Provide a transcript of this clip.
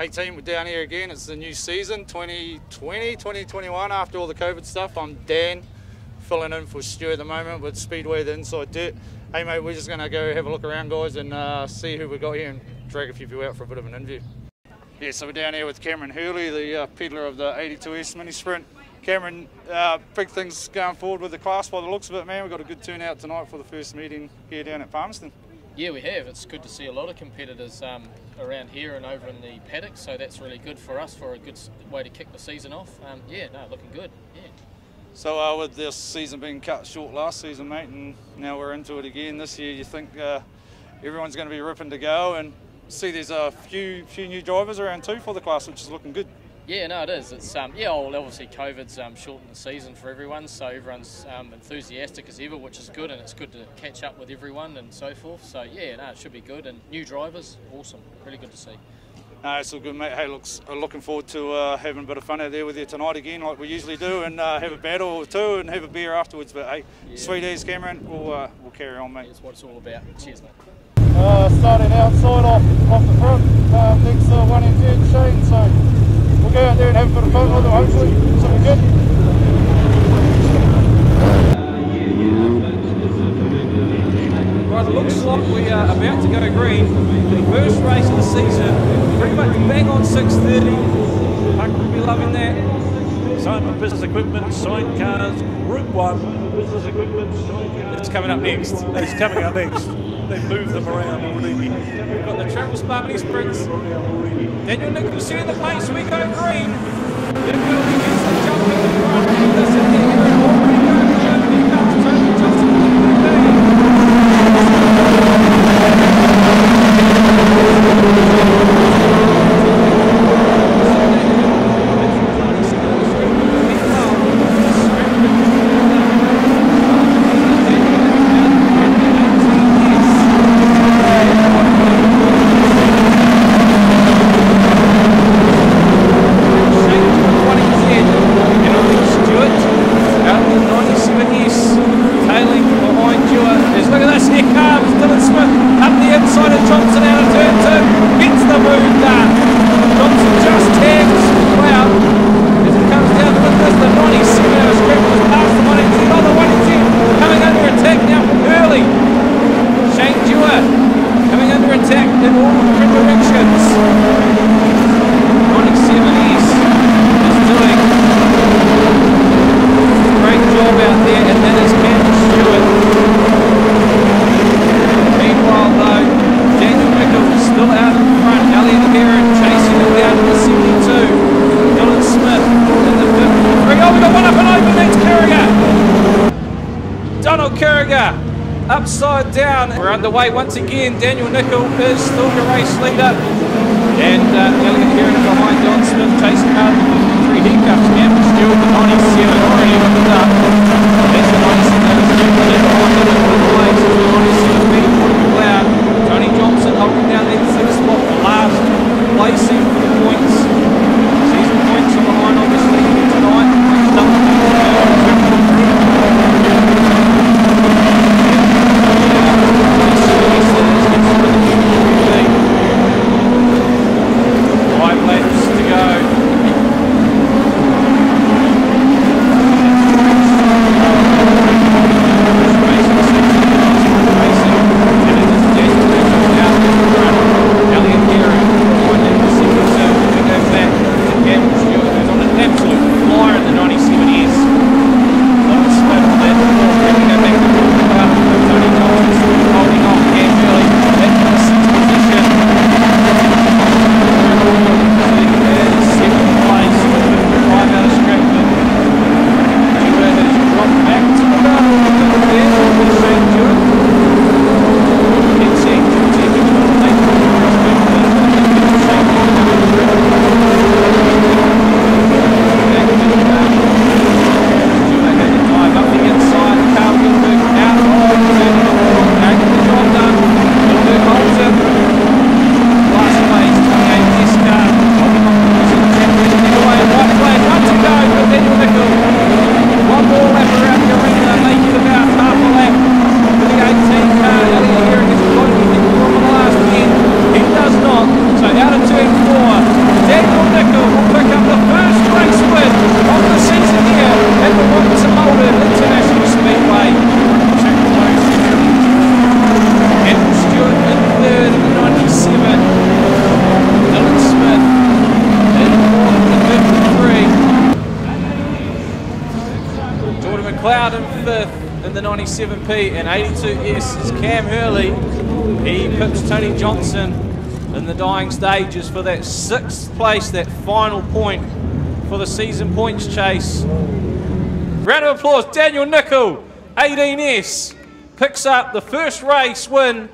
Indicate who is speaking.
Speaker 1: Hey team, we're down here again. It's the new season 2020, 2021 after all the COVID stuff. I'm Dan, filling in for Stu at the moment with Speedway the Inside Dirt. Hey mate, we're just going to go have a look around guys and uh, see who we got here and drag a few people out for a bit of an interview. Yeah, so we're down here with Cameron Hurley, the uh, peddler of the 82S Mini Sprint. Cameron, uh, big things going forward with the class by the looks of it, man. We've got a good turnout tonight for the first meeting here down at Palmerston.
Speaker 2: Yeah, we have. It's good to see a lot of competitors um, around here and over in the paddock, so that's
Speaker 3: really good for us for a good way to kick the season off. Um, yeah, no, looking good. Yeah.
Speaker 1: So uh, with this season being cut short last season, mate, and now we're into it again this year, you think uh, everyone's going to be ripping to go and see there's a few few new drivers around too for the class, which is looking good.
Speaker 2: Yeah, no, it is. It's um, yeah, well, obviously COVID's
Speaker 3: um, shortened the season for everyone, so everyone's um,
Speaker 2: enthusiastic as ever, which
Speaker 3: is
Speaker 2: good, and it's
Speaker 3: good to
Speaker 2: catch up with everyone and so forth.
Speaker 3: So
Speaker 2: yeah, no, it
Speaker 3: should be good, and new drivers, awesome, really good to see.
Speaker 1: No, it's all good, mate. Hey, looks uh, looking forward to uh, having a bit of fun out there with you tonight again, like we usually do, and uh, have a battle or two and have a beer afterwards. But hey, yeah. sweet as Cameron, we'll uh, we'll carry on, mate.
Speaker 2: That's what it's all about. Cheers, mate.
Speaker 1: Uh, starting outside off off the front, uh, next to one in Shane. So we'll go out there and have a bit of fun with it, hopefully. Something good.
Speaker 3: Right, it looks like we are about to go green. The first race of the season, pretty much bang on 6.30. Puck will be loving that.
Speaker 4: Sign for business equipment, sign cars, Group 1, business equipment.
Speaker 3: It's coming up next. It's
Speaker 4: coming up next. They've moved them around already. We've
Speaker 3: got the Travel Sparkly Sprints. Daniel Nichols in the pace, we go green. in all three directions. Onyx Seventies is doing a great job out there, and that is Matt Stewart. Meanwhile, though, Daniel Nichols still out in front. Elliot Heron chasing him down to the 72. Dylan Smith in the 53. Oh, we got one up and over. That's Carragher. Donald Carragher upside down. We're underway once again. Daniel Nickel is still the race leader. And uh, Elliot Heron behind Don Smith chasing out three hiccups. Cam Stewart, the 97 already hooked up. That's the 97 that is the legs. Fifth in the 97P and 82S is Cam Hurley. He pips Tony Johnson in the dying stages for that sixth place, that final point for the season points chase. Round of applause, Daniel Nickel, 18S, picks up the first race win